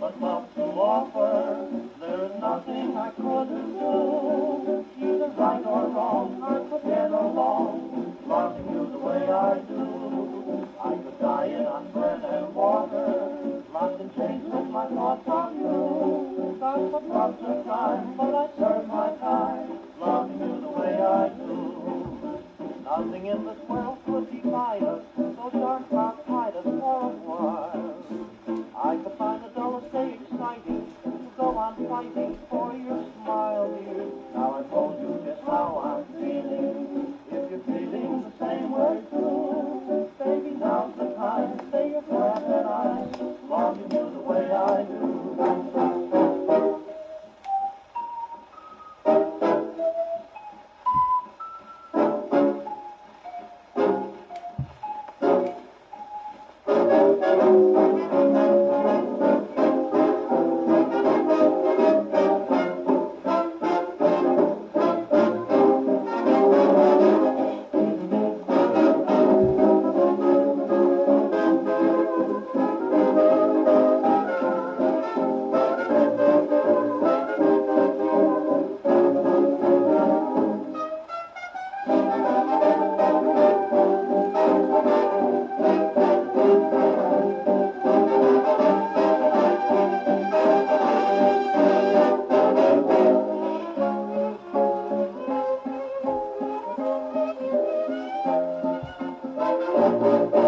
but love to offer. There's nothing I couldn't do, either right or wrong, I to get along, loving you the way I do. I could die in on bread and water, locked and with my thoughts on you. That's what love's a time, but I serve my time, loving you the way I do. Nothing in this world Música